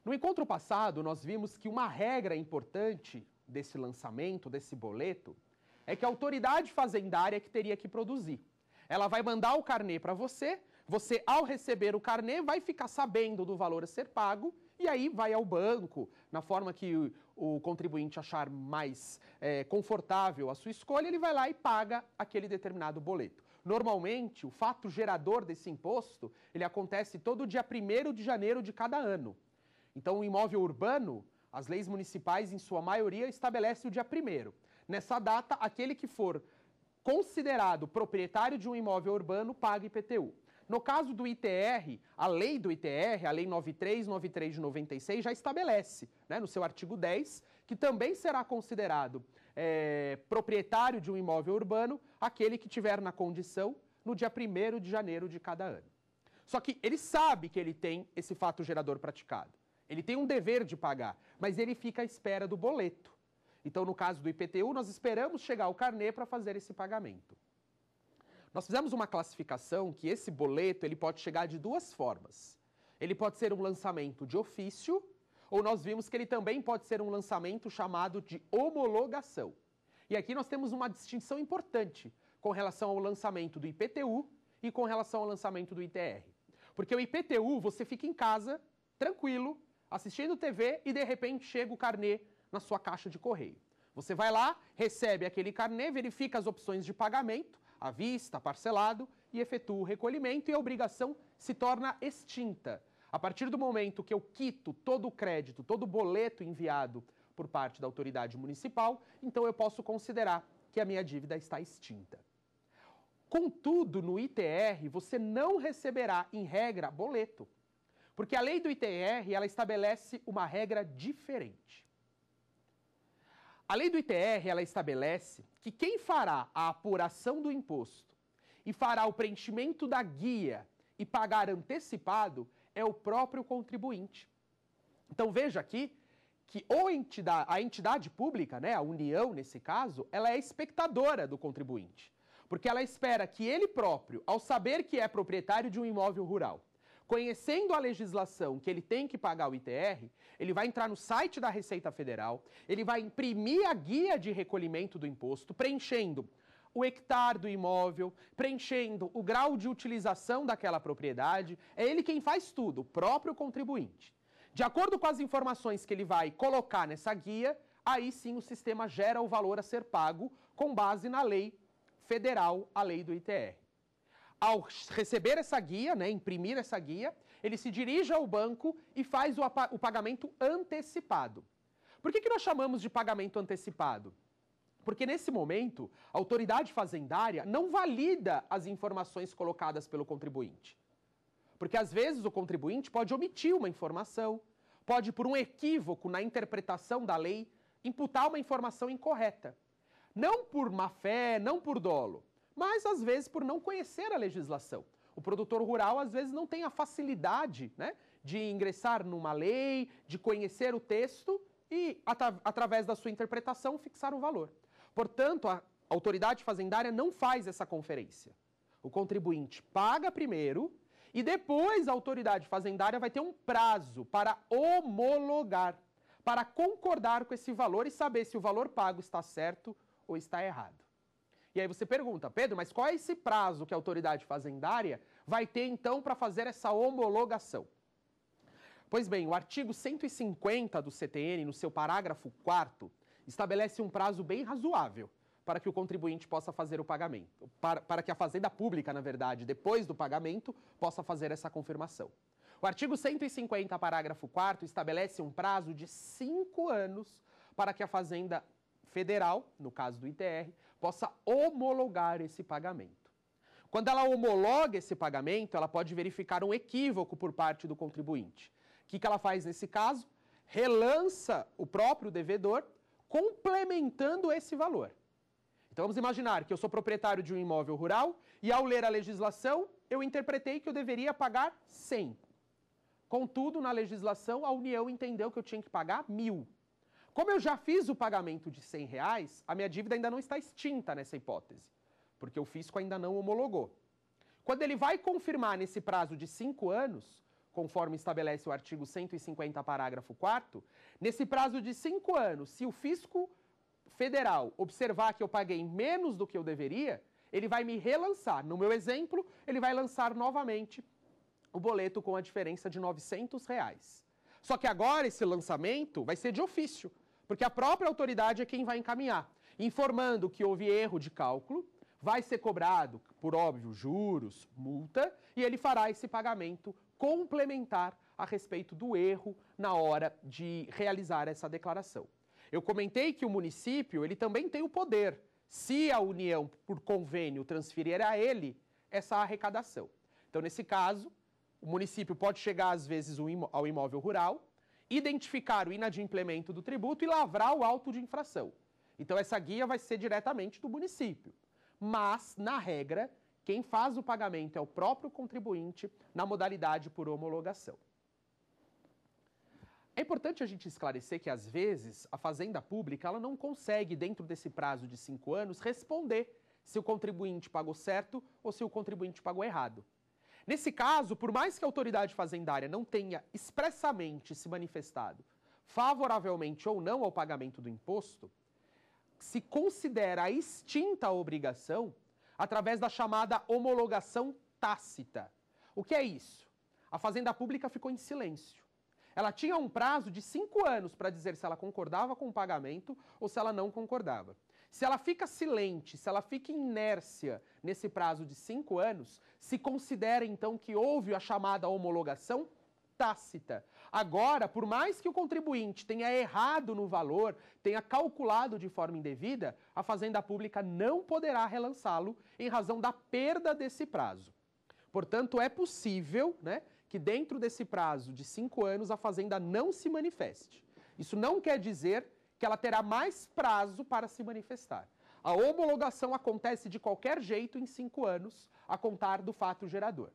No encontro passado, nós vimos que uma regra importante desse lançamento, desse boleto, é que a autoridade fazendária que teria que produzir. Ela vai mandar o carnê para você, você, ao receber o carnê, vai ficar sabendo do valor a ser pago e aí vai ao banco, na forma que o, o contribuinte achar mais é, confortável a sua escolha, ele vai lá e paga aquele determinado boleto. Normalmente, o fato gerador desse imposto, ele acontece todo dia 1 de janeiro de cada ano. Então, o imóvel urbano, as leis municipais, em sua maioria, estabelecem o dia 1 Nessa data, aquele que for considerado proprietário de um imóvel urbano paga IPTU. No caso do ITR, a lei do ITR, a lei 9393 de 96, já estabelece, né, no seu artigo 10, que também será considerado é, proprietário de um imóvel urbano aquele que tiver na condição no dia 1 de janeiro de cada ano. Só que ele sabe que ele tem esse fato gerador praticado. Ele tem um dever de pagar, mas ele fica à espera do boleto. Então, no caso do IPTU, nós esperamos chegar ao carnê para fazer esse pagamento. Nós fizemos uma classificação que esse boleto ele pode chegar de duas formas. Ele pode ser um lançamento de ofício, ou nós vimos que ele também pode ser um lançamento chamado de homologação. E aqui nós temos uma distinção importante com relação ao lançamento do IPTU e com relação ao lançamento do ITR. Porque o IPTU, você fica em casa, tranquilo, assistindo TV e de repente chega o carnê na sua caixa de correio. Você vai lá, recebe aquele carnê, verifica as opções de pagamento, à vista, parcelado, e efetua o recolhimento e a obrigação se torna extinta. A partir do momento que eu quito todo o crédito, todo o boleto enviado por parte da autoridade municipal, então eu posso considerar que a minha dívida está extinta. Contudo, no ITR, você não receberá, em regra, boleto. Porque a lei do ITR, ela estabelece uma regra diferente. A lei do ITR, ela estabelece que quem fará a apuração do imposto e fará o preenchimento da guia e pagar antecipado é o próprio contribuinte. Então veja aqui que entidade, a entidade pública, né, a União nesse caso, ela é espectadora do contribuinte. Porque ela espera que ele próprio, ao saber que é proprietário de um imóvel rural, Conhecendo a legislação que ele tem que pagar o ITR, ele vai entrar no site da Receita Federal, ele vai imprimir a guia de recolhimento do imposto, preenchendo o hectare do imóvel, preenchendo o grau de utilização daquela propriedade. É ele quem faz tudo, o próprio contribuinte. De acordo com as informações que ele vai colocar nessa guia, aí sim o sistema gera o valor a ser pago com base na lei federal, a lei do ITR ao receber essa guia, né, imprimir essa guia, ele se dirige ao banco e faz o, o pagamento antecipado. Por que, que nós chamamos de pagamento antecipado? Porque nesse momento, a autoridade fazendária não valida as informações colocadas pelo contribuinte. Porque às vezes o contribuinte pode omitir uma informação, pode, por um equívoco na interpretação da lei, imputar uma informação incorreta. Não por má fé, não por dolo, mas às vezes por não conhecer a legislação. O produtor rural às vezes não tem a facilidade né, de ingressar numa lei, de conhecer o texto e, atra através da sua interpretação, fixar o valor. Portanto, a autoridade fazendária não faz essa conferência. O contribuinte paga primeiro e depois a autoridade fazendária vai ter um prazo para homologar, para concordar com esse valor e saber se o valor pago está certo ou está errado. E aí você pergunta, Pedro, mas qual é esse prazo que a autoridade fazendária vai ter então para fazer essa homologação? Pois bem, o artigo 150 do CTN, no seu parágrafo 4 estabelece um prazo bem razoável para que o contribuinte possa fazer o pagamento, para, para que a Fazenda Pública, na verdade, depois do pagamento, possa fazer essa confirmação. O artigo 150, parágrafo 4 estabelece um prazo de cinco anos para que a Fazenda Federal, no caso do ITR, possa homologar esse pagamento. Quando ela homologa esse pagamento, ela pode verificar um equívoco por parte do contribuinte. O que, que ela faz nesse caso? Relança o próprio devedor, complementando esse valor. Então vamos imaginar que eu sou proprietário de um imóvel rural e ao ler a legislação, eu interpretei que eu deveria pagar 100. Contudo, na legislação, a União entendeu que eu tinha que pagar mil. Como eu já fiz o pagamento de 100 reais, a minha dívida ainda não está extinta nessa hipótese, porque o fisco ainda não homologou. Quando ele vai confirmar nesse prazo de 5 anos, conforme estabelece o artigo 150, parágrafo 4 nesse prazo de 5 anos, se o fisco federal observar que eu paguei menos do que eu deveria, ele vai me relançar. No meu exemplo, ele vai lançar novamente o boleto com a diferença de 900 reais. Só que agora esse lançamento vai ser de ofício, porque a própria autoridade é quem vai encaminhar, informando que houve erro de cálculo, vai ser cobrado, por óbvio, juros, multa, e ele fará esse pagamento complementar a respeito do erro na hora de realizar essa declaração. Eu comentei que o município, ele também tem o poder, se a União, por convênio, transferir a ele essa arrecadação. Então, nesse caso, o município pode chegar, às vezes, ao imóvel rural, identificar o inadimplemento do tributo e lavrar o auto de infração. Então, essa guia vai ser diretamente do município. Mas, na regra, quem faz o pagamento é o próprio contribuinte na modalidade por homologação. É importante a gente esclarecer que, às vezes, a Fazenda Pública ela não consegue, dentro desse prazo de cinco anos, responder se o contribuinte pagou certo ou se o contribuinte pagou errado. Nesse caso, por mais que a autoridade fazendária não tenha expressamente se manifestado favoravelmente ou não ao pagamento do imposto, se considera extinta a obrigação através da chamada homologação tácita. O que é isso? A Fazenda Pública ficou em silêncio. Ela tinha um prazo de cinco anos para dizer se ela concordava com o pagamento ou se ela não concordava. Se ela fica silente, se ela fica inércia nesse prazo de cinco anos, se considera então que houve a chamada homologação tácita. Agora, por mais que o contribuinte tenha errado no valor, tenha calculado de forma indevida, a Fazenda Pública não poderá relançá-lo em razão da perda desse prazo. Portanto, é possível né, que dentro desse prazo de cinco anos a Fazenda não se manifeste. Isso não quer dizer que ela terá mais prazo para se manifestar. A homologação acontece de qualquer jeito em cinco anos, a contar do fato gerador.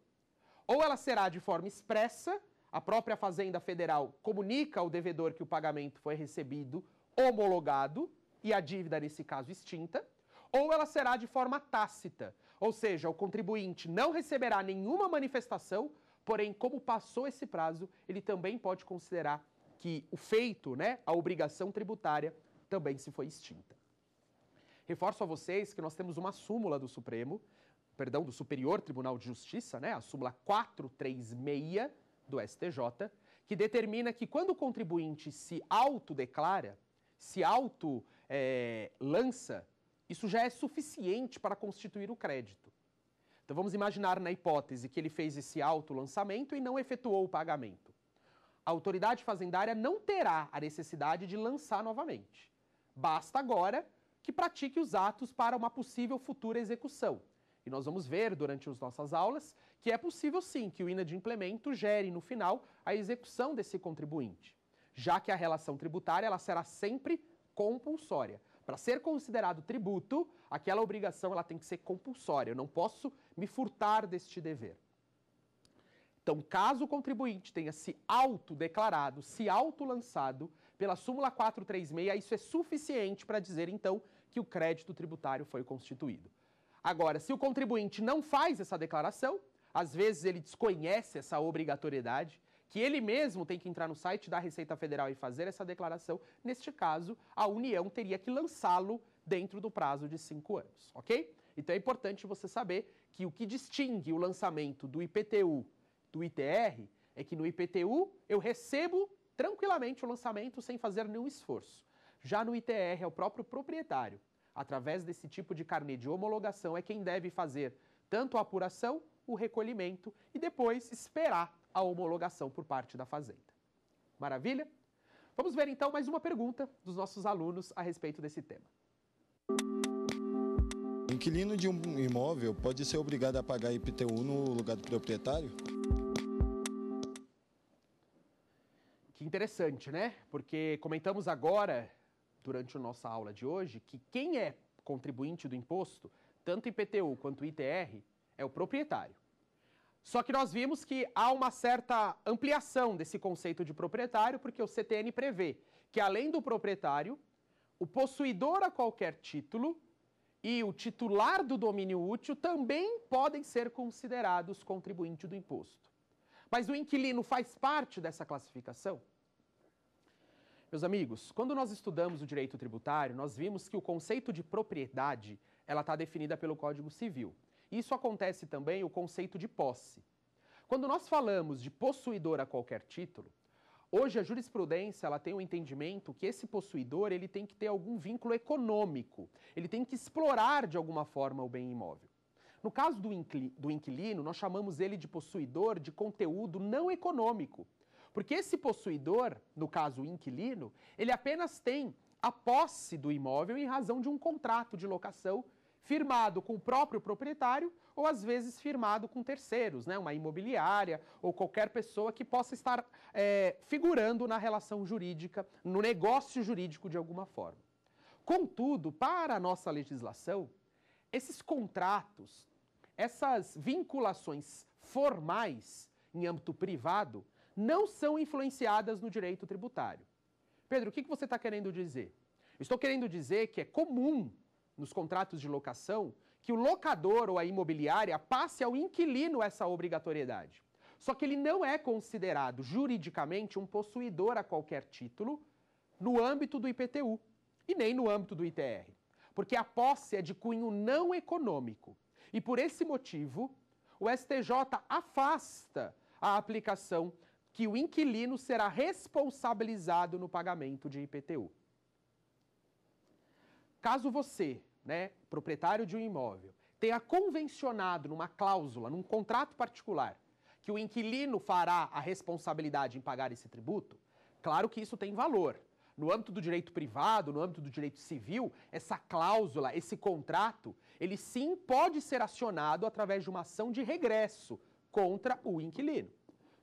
Ou ela será de forma expressa, a própria Fazenda Federal comunica ao devedor que o pagamento foi recebido homologado e a dívida, nesse caso, extinta, ou ela será de forma tácita, ou seja, o contribuinte não receberá nenhuma manifestação, porém, como passou esse prazo, ele também pode considerar que o feito, né, a obrigação tributária, também se foi extinta. Reforço a vocês que nós temos uma súmula do Supremo, perdão, do Superior Tribunal de Justiça, né, a súmula 436 do STJ, que determina que quando o contribuinte se autodeclara, se auto-lança, é, isso já é suficiente para constituir o crédito. Então vamos imaginar na hipótese que ele fez esse auto-lançamento e não efetuou o pagamento a autoridade fazendária não terá a necessidade de lançar novamente. Basta agora que pratique os atos para uma possível futura execução. E nós vamos ver durante as nossas aulas que é possível sim que o inadimplemento gere no final a execução desse contribuinte, já que a relação tributária ela será sempre compulsória. Para ser considerado tributo, aquela obrigação ela tem que ser compulsória. Eu não posso me furtar deste dever. Então, caso o contribuinte tenha se autodeclarado, se autolançado pela súmula 436, isso é suficiente para dizer, então, que o crédito tributário foi constituído. Agora, se o contribuinte não faz essa declaração, às vezes ele desconhece essa obrigatoriedade, que ele mesmo tem que entrar no site da Receita Federal e fazer essa declaração. Neste caso, a União teria que lançá-lo dentro do prazo de cinco anos, ok? Então é importante você saber que o que distingue o lançamento do IPTU do ITR é que no IPTU eu recebo tranquilamente o lançamento sem fazer nenhum esforço. Já no ITR é o próprio proprietário, através desse tipo de carnê de homologação, é quem deve fazer tanto a apuração, o recolhimento e depois esperar a homologação por parte da Fazenda. Maravilha? Vamos ver então mais uma pergunta dos nossos alunos a respeito desse tema. O inquilino de um imóvel pode ser obrigado a pagar IPTU no lugar do proprietário? Interessante, né? Porque comentamos agora, durante a nossa aula de hoje, que quem é contribuinte do imposto, tanto IPTU quanto ITR, é o proprietário. Só que nós vimos que há uma certa ampliação desse conceito de proprietário, porque o CTN prevê que, além do proprietário, o possuidor a qualquer título e o titular do domínio útil também podem ser considerados contribuinte do imposto. Mas o inquilino faz parte dessa classificação? Meus amigos, quando nós estudamos o direito tributário, nós vimos que o conceito de propriedade ela está definida pelo Código Civil. Isso acontece também o conceito de posse. Quando nós falamos de possuidor a qualquer título, hoje a jurisprudência ela tem o um entendimento que esse possuidor ele tem que ter algum vínculo econômico, ele tem que explorar de alguma forma o bem imóvel. No caso do, inquilino, nós chamamos ele de possuidor de conteúdo não econômico, porque esse possuidor, no caso o inquilino, ele apenas tem a posse do imóvel em razão de um contrato de locação firmado com o próprio proprietário ou às vezes firmado com terceiros, né? uma imobiliária ou qualquer pessoa que possa estar é, figurando na relação jurídica, no negócio jurídico de alguma forma. Contudo, para a nossa legislação, esses contratos, essas vinculações formais em âmbito privado, não são influenciadas no direito tributário. Pedro, o que você está querendo dizer? Estou querendo dizer que é comum nos contratos de locação que o locador ou a imobiliária passe ao inquilino essa obrigatoriedade. Só que ele não é considerado juridicamente um possuidor a qualquer título no âmbito do IPTU e nem no âmbito do ITR, porque a posse é de cunho não econômico. E por esse motivo, o STJ afasta a aplicação que o inquilino será responsabilizado no pagamento de IPTU. Caso você né, proprietário de um imóvel, tenha convencionado numa cláusula, num contrato particular, que o inquilino fará a responsabilidade em pagar esse tributo, claro que isso tem valor. No âmbito do direito privado, no âmbito do direito civil, essa cláusula, esse contrato, ele sim pode ser acionado através de uma ação de regresso contra o inquilino.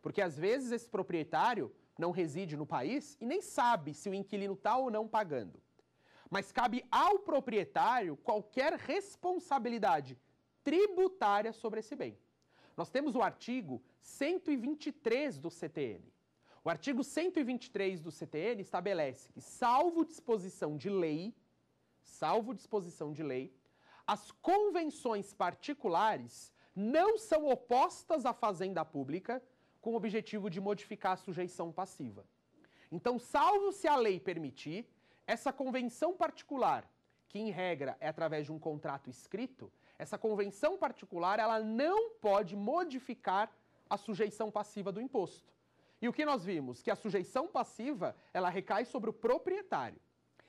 Porque às vezes esse proprietário não reside no país e nem sabe se o inquilino está ou não pagando mas cabe ao proprietário qualquer responsabilidade tributária sobre esse bem. Nós temos o artigo 123 do CTN. O artigo 123 do CTN estabelece que, salvo disposição de lei, salvo disposição de lei, as convenções particulares não são opostas à fazenda pública com o objetivo de modificar a sujeição passiva. Então, salvo se a lei permitir, essa convenção particular, que em regra é através de um contrato escrito, essa convenção particular ela não pode modificar a sujeição passiva do imposto. E o que nós vimos? Que a sujeição passiva ela recai sobre o proprietário.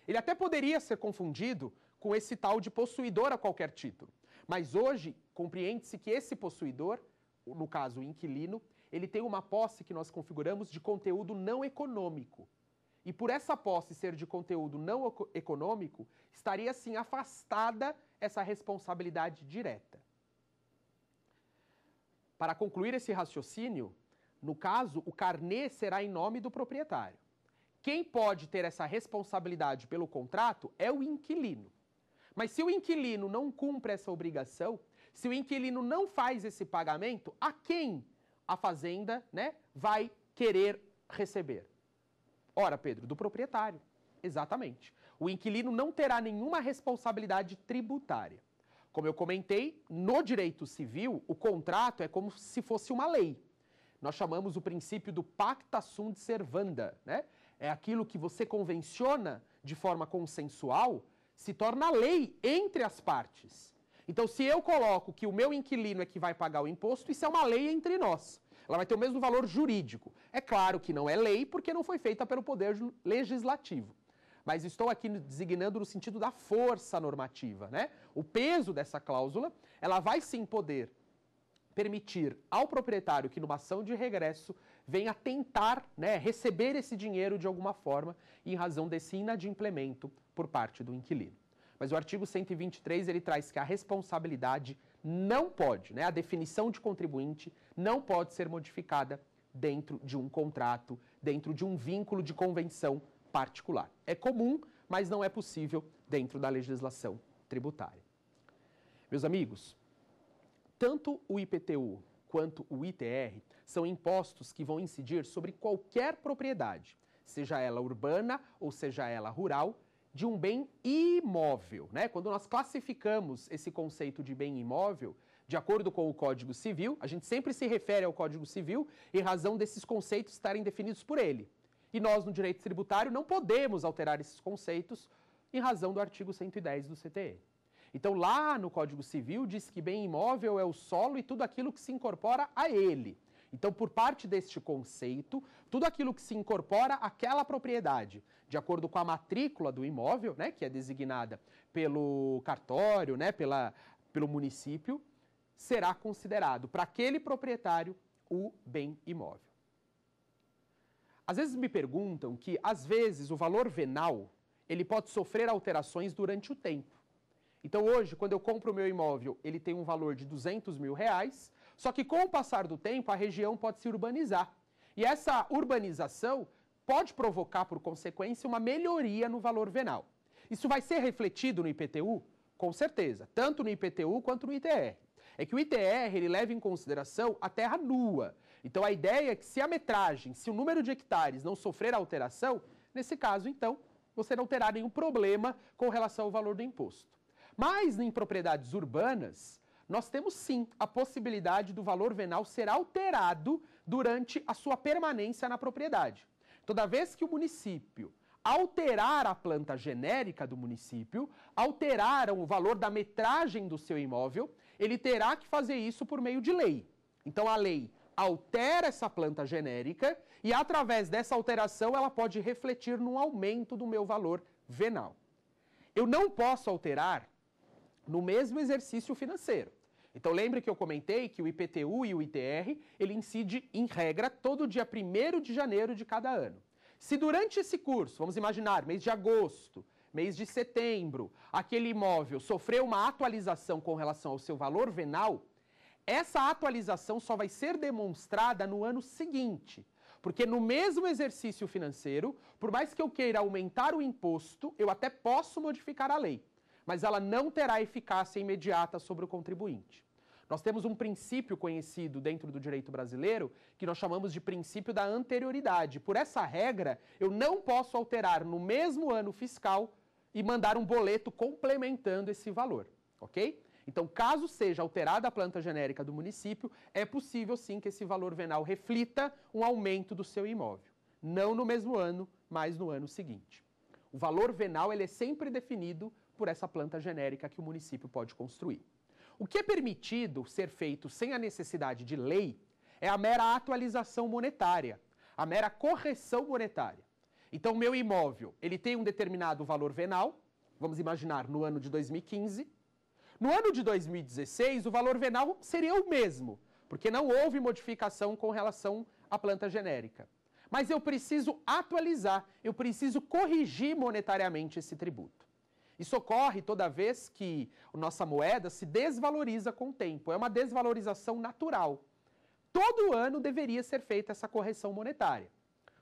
Ele até poderia ser confundido com esse tal de possuidor a qualquer título. Mas hoje compreende-se que esse possuidor, no caso o inquilino, ele tem uma posse que nós configuramos de conteúdo não econômico. E por essa posse ser de conteúdo não econômico, estaria assim afastada essa responsabilidade direta. Para concluir esse raciocínio, no caso, o carnê será em nome do proprietário. Quem pode ter essa responsabilidade pelo contrato é o inquilino. Mas se o inquilino não cumpre essa obrigação, se o inquilino não faz esse pagamento, a quem a fazenda né, vai querer receber? Ora, Pedro, do proprietário. Exatamente. O inquilino não terá nenhuma responsabilidade tributária. Como eu comentei, no direito civil, o contrato é como se fosse uma lei. nós chamamos o princípio do pacta sunt servanda, né? É aquilo que você convenciona de forma consensual, se torna lei entre as partes. Então, se eu coloco que o meu inquilino é que vai pagar o imposto, isso é uma lei entre nós. Ela vai ter o mesmo valor jurídico. É claro que não é lei porque não foi feita pelo poder legislativo. Mas estou aqui designando no sentido da força normativa, né? O peso dessa cláusula, ela vai sim poder permitir ao proprietário que numa ação de regresso venha tentar né, receber esse dinheiro de alguma forma em razão desse inadimplemento por parte do inquilino. Mas o artigo 123 ele traz que a responsabilidade não pode, né, a definição de contribuinte não pode ser modificada dentro de um contrato, dentro de um vínculo de convenção particular. É comum, mas não é possível dentro da legislação tributária. Meus amigos, tanto o IPTU quanto o ITR são impostos que vão incidir sobre qualquer propriedade, seja ela urbana ou seja ela rural, de um bem imóvel. Né? Quando nós classificamos esse conceito de bem imóvel, de acordo com o Código Civil, a gente sempre se refere ao Código Civil em razão desses conceitos estarem definidos por ele. E nós, no direito tributário, não podemos alterar esses conceitos em razão do artigo 110 do CTE. Então, lá no Código Civil, diz que bem imóvel é o solo e tudo aquilo que se incorpora a ele. Então, por parte deste conceito, tudo aquilo que se incorpora àquela propriedade, de acordo com a matrícula do imóvel, né, que é designada pelo cartório, né, pela, pelo município, será considerado para aquele proprietário o bem imóvel. Às vezes me perguntam que, às vezes, o valor venal ele pode sofrer alterações durante o tempo. Então hoje, quando eu compro o meu imóvel, ele tem um valor de 200 mil reais, só que com o passar do tempo, a região pode se urbanizar. E essa urbanização pode provocar, por consequência, uma melhoria no valor venal. Isso vai ser refletido no IPTU? Com certeza, tanto no IPTU quanto no ITR. É que o ITR ele leva em consideração a terra nua. Então a ideia é que se a metragem, se o número de hectares não sofrer alteração, nesse caso, então, você não terá nenhum problema com relação ao valor do imposto. Mas em propriedades urbanas, nós temos sim a possibilidade do valor venal ser alterado durante a sua permanência na propriedade. Toda vez que o município alterar a planta genérica do município, alterar o valor da metragem do seu imóvel, ele terá que fazer isso por meio de lei. Então a lei altera essa planta genérica e através dessa alteração ela pode refletir num aumento do meu valor venal. Eu não posso alterar no mesmo exercício financeiro. Então lembre que eu comentei que o IPTU e o ITR, ele incide em regra todo dia 1 de janeiro de cada ano. Se durante esse curso, vamos imaginar, mês de agosto, mês de setembro, aquele imóvel sofreu uma atualização com relação ao seu valor venal, essa atualização só vai ser demonstrada no ano seguinte. Porque no mesmo exercício financeiro, por mais que eu queira aumentar o imposto, eu até posso modificar a lei mas ela não terá eficácia imediata sobre o contribuinte. Nós temos um princípio conhecido dentro do direito brasileiro que nós chamamos de princípio da anterioridade. Por essa regra, eu não posso alterar no mesmo ano fiscal e mandar um boleto complementando esse valor, ok? Então, caso seja alterada a planta genérica do município, é possível sim que esse valor venal reflita um aumento do seu imóvel. Não no mesmo ano, mas no ano seguinte. O valor venal ele é sempre definido por essa planta genérica que o município pode construir. O que é permitido ser feito sem a necessidade de lei é a mera atualização monetária, a mera correção monetária. Então, meu imóvel, ele tem um determinado valor venal, vamos imaginar no ano de 2015. No ano de 2016, o valor venal seria o mesmo, porque não houve modificação com relação à planta genérica. Mas eu preciso atualizar, eu preciso corrigir monetariamente esse tributo. Isso ocorre toda vez que nossa moeda se desvaloriza com o tempo. É uma desvalorização natural. Todo ano deveria ser feita essa correção monetária.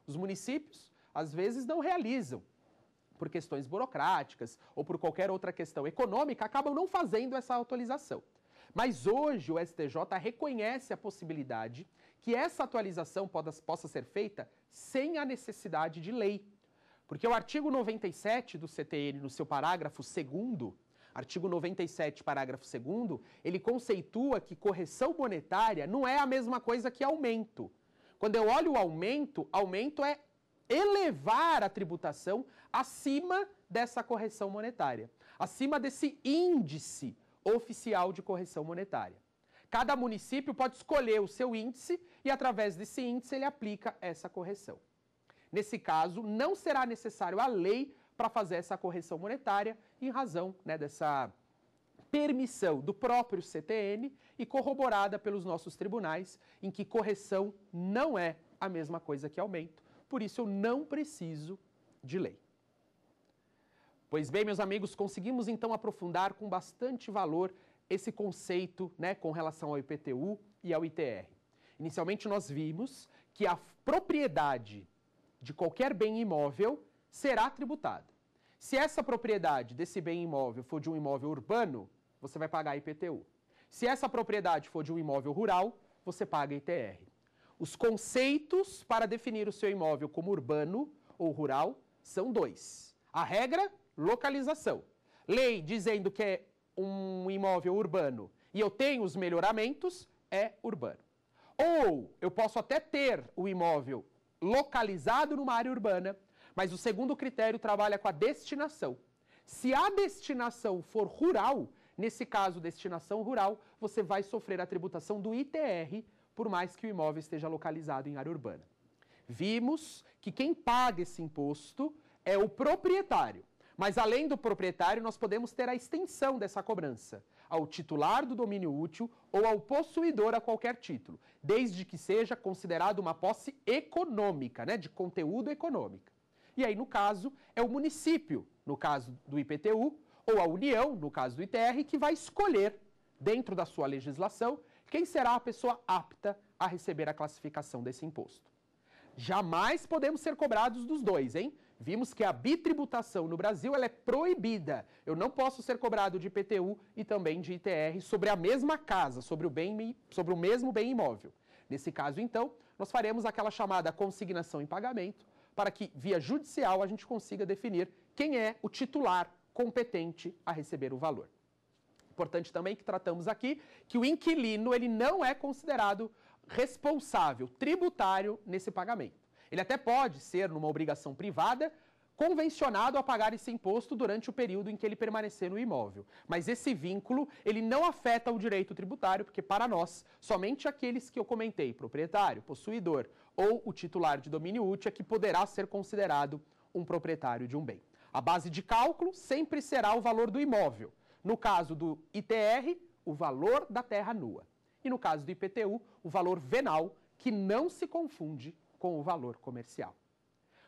Os municípios, às vezes, não realizam por questões burocráticas ou por qualquer outra questão econômica, acabam não fazendo essa atualização. Mas hoje o STJ reconhece a possibilidade que essa atualização possa ser feita sem a necessidade de lei. Porque o artigo 97 do CTN, no seu parágrafo 2 artigo 97, parágrafo 2 ele conceitua que correção monetária não é a mesma coisa que aumento. Quando eu olho o aumento, aumento é elevar a tributação acima dessa correção monetária, acima desse índice oficial de correção monetária. Cada município pode escolher o seu índice e, através desse índice, ele aplica essa correção. Nesse caso, não será necessário a lei para fazer essa correção monetária, em razão né, dessa permissão do próprio CTN e corroborada pelos nossos tribunais, em que correção não é a mesma coisa que aumento. Por isso, eu não preciso de lei. Pois bem, meus amigos, conseguimos então aprofundar com bastante valor esse conceito né, com relação ao IPTU e ao ITR. Inicialmente, nós vimos que a propriedade de qualquer bem imóvel será tributada. Se essa propriedade desse bem imóvel for de um imóvel urbano, você vai pagar IPTU. Se essa propriedade for de um imóvel rural, você paga ITR. Os conceitos para definir o seu imóvel como urbano ou rural são dois. A regra, localização. Lei dizendo que é um imóvel urbano e eu tenho os melhoramentos, é urbano. Ou eu posso até ter o imóvel localizado numa área urbana, mas o segundo critério trabalha com a destinação. Se a destinação for rural, nesse caso, destinação rural, você vai sofrer a tributação do ITR, por mais que o imóvel esteja localizado em área urbana. Vimos que quem paga esse imposto é o proprietário. Mas além do proprietário, nós podemos ter a extensão dessa cobrança ao titular do domínio útil ou ao possuidor a qualquer título, desde que seja considerado uma posse econômica, né, de conteúdo econômico. E aí, no caso, é o município, no caso do IPTU, ou a União, no caso do ITR, que vai escolher, dentro da sua legislação, quem será a pessoa apta a receber a classificação desse imposto. Jamais podemos ser cobrados dos dois, hein? Vimos que a bitributação no Brasil ela é proibida. Eu não posso ser cobrado de IPTU e também de ITR sobre a mesma casa, sobre o, bem, sobre o mesmo bem imóvel. Nesse caso, então, nós faremos aquela chamada consignação em pagamento, para que, via judicial, a gente consiga definir quem é o titular competente a receber o valor. Importante também que tratamos aqui que o inquilino ele não é considerado responsável tributário nesse pagamento. Ele até pode ser, numa obrigação privada, convencionado a pagar esse imposto durante o período em que ele permanecer no imóvel. Mas esse vínculo, ele não afeta o direito tributário, porque para nós, somente aqueles que eu comentei, proprietário, possuidor ou o titular de domínio útil é que poderá ser considerado um proprietário de um bem. A base de cálculo sempre será o valor do imóvel. No caso do ITR, o valor da terra nua. E no caso do IPTU, o valor venal, que não se confunde com o valor comercial.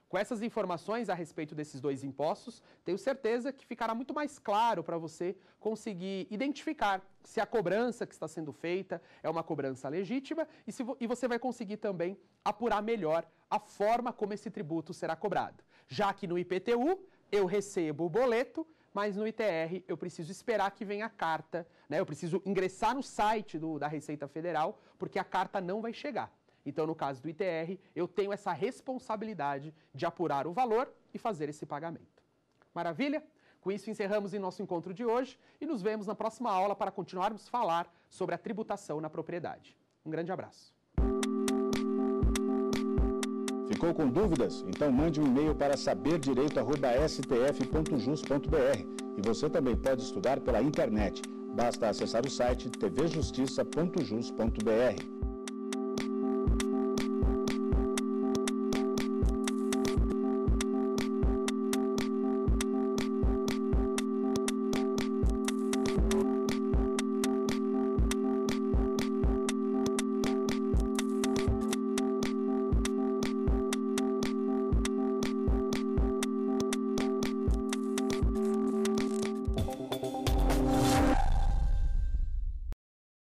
Com essas informações a respeito desses dois impostos, tenho certeza que ficará muito mais claro para você conseguir identificar se a cobrança que está sendo feita é uma cobrança legítima e, se, e você vai conseguir também apurar melhor a forma como esse tributo será cobrado. Já que no IPTU eu recebo o boleto, mas no ITR eu preciso esperar que venha a carta, né? eu preciso ingressar no site do, da Receita Federal, porque a carta não vai chegar. Então, no caso do ITR, eu tenho essa responsabilidade de apurar o valor e fazer esse pagamento. Maravilha? Com isso, encerramos em nosso encontro de hoje e nos vemos na próxima aula para continuarmos falar sobre a tributação na propriedade. Um grande abraço. Ficou com dúvidas? Então mande um e-mail para saberdireito.stf.jus.br e você também pode estudar pela internet. Basta acessar o site tvjustiça.jus.br.